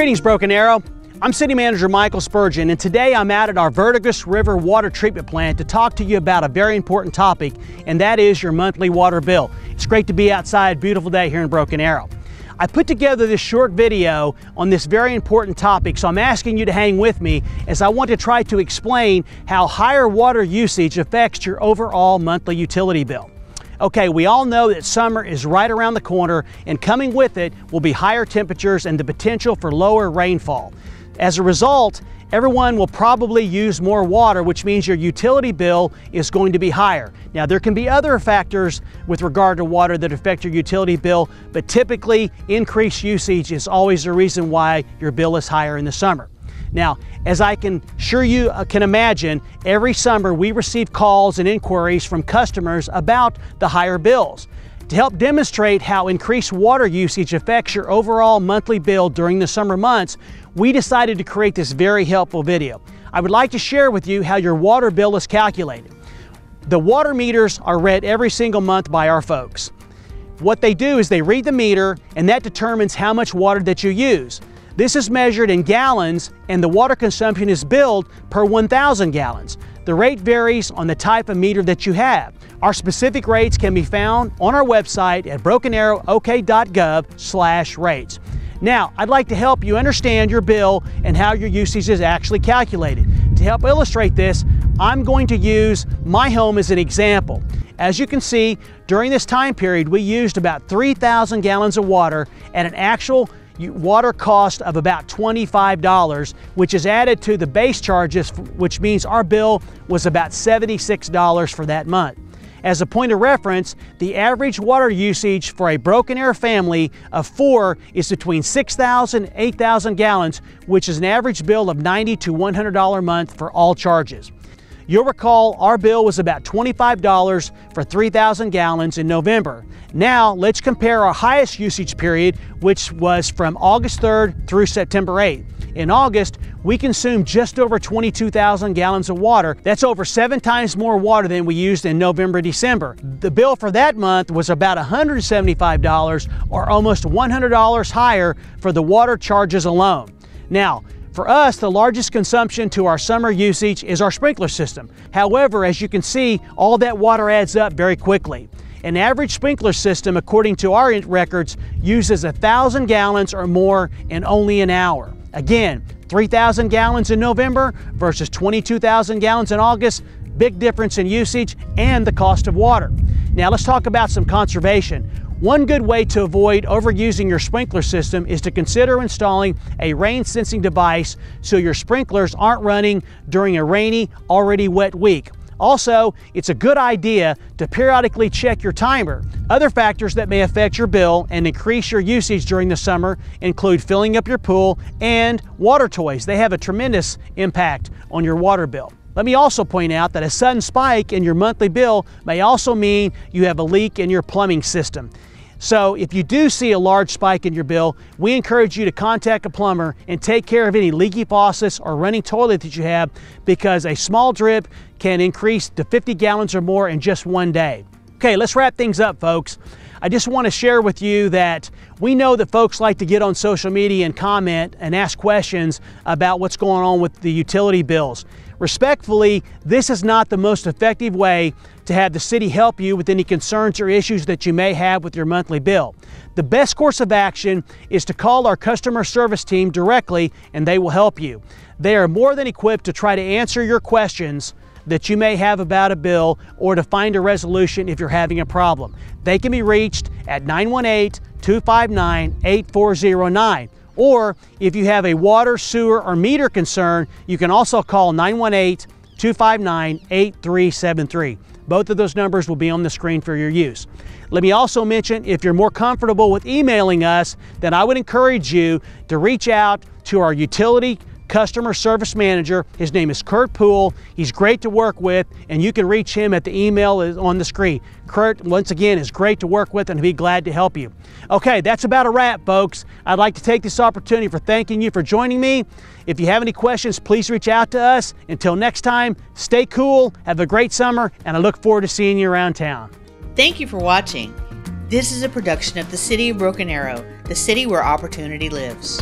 Greetings, Broken Arrow. I'm City Manager Michael Spurgeon, and today I'm out at our Verdigris River Water Treatment Plant to talk to you about a very important topic, and that is your monthly water bill. It's great to be outside, beautiful day here in Broken Arrow. I put together this short video on this very important topic, so I'm asking you to hang with me as I want to try to explain how higher water usage affects your overall monthly utility bill. Okay, we all know that summer is right around the corner and coming with it will be higher temperatures and the potential for lower rainfall. As a result, everyone will probably use more water, which means your utility bill is going to be higher. Now, there can be other factors with regard to water that affect your utility bill, but typically increased usage is always the reason why your bill is higher in the summer. Now, as I can sure you uh, can imagine, every summer we receive calls and inquiries from customers about the higher bills. To help demonstrate how increased water usage affects your overall monthly bill during the summer months, we decided to create this very helpful video. I would like to share with you how your water bill is calculated. The water meters are read every single month by our folks. What they do is they read the meter and that determines how much water that you use. This is measured in gallons and the water consumption is billed per 1,000 gallons. The rate varies on the type of meter that you have. Our specific rates can be found on our website at brokenarrowok.gov slash rates. Now, I'd like to help you understand your bill and how your usage is actually calculated. To help illustrate this, I'm going to use my home as an example. As you can see, during this time period, we used about 3,000 gallons of water at an actual water cost of about $25, which is added to the base charges, which means our bill was about $76 for that month. As a point of reference, the average water usage for a Broken Arrow family of four is between 6,000 and 8,000 gallons, which is an average bill of 90 to $100 a month for all charges. You'll recall our bill was about $25 for 3,000 gallons in November. Now let's compare our highest usage period, which was from August 3rd through September 8th. In August, we consumed just over 22,000 gallons of water. That's over seven times more water than we used in November, December. The bill for that month was about $175 or almost $100 higher for the water charges alone. Now, for us, the largest consumption to our summer usage is our sprinkler system. However, as you can see, all that water adds up very quickly. An average sprinkler system, according to our records, uses 1,000 gallons or more in only an hour. Again, 3,000 gallons in November versus 22,000 gallons in August, big difference in usage and the cost of water. Now let's talk about some conservation. One good way to avoid overusing your sprinkler system is to consider installing a rain sensing device so your sprinklers aren't running during a rainy, already wet week. Also, it's a good idea to periodically check your timer. Other factors that may affect your bill and increase your usage during the summer include filling up your pool and water toys. They have a tremendous impact on your water bill. Let me also point out that a sudden spike in your monthly bill may also mean you have a leak in your plumbing system. So if you do see a large spike in your bill, we encourage you to contact a plumber and take care of any leaky faucets or running toilet that you have because a small drip can increase to 50 gallons or more in just one day. Okay, let's wrap things up, folks. I just want to share with you that we know that folks like to get on social media and comment and ask questions about what's going on with the utility bills. Respectfully, this is not the most effective way to have the city help you with any concerns or issues that you may have with your monthly bill. The best course of action is to call our customer service team directly and they will help you. They are more than equipped to try to answer your questions that you may have about a bill or to find a resolution if you're having a problem. They can be reached at 918 259 8409. Or if you have a water, sewer, or meter concern, you can also call 918 259 8373. Both of those numbers will be on the screen for your use. Let me also mention if you're more comfortable with emailing us, then I would encourage you to reach out to our utility customer service manager. His name is Kurt Poole. He's great to work with, and you can reach him at the email on the screen. Kurt, once again, is great to work with and he'll be glad to help you. Okay, that's about a wrap, folks. I'd like to take this opportunity for thanking you for joining me. If you have any questions, please reach out to us. Until next time, stay cool, have a great summer, and I look forward to seeing you around town. Thank you for watching. This is a production of the City of Broken Arrow, the city where opportunity lives.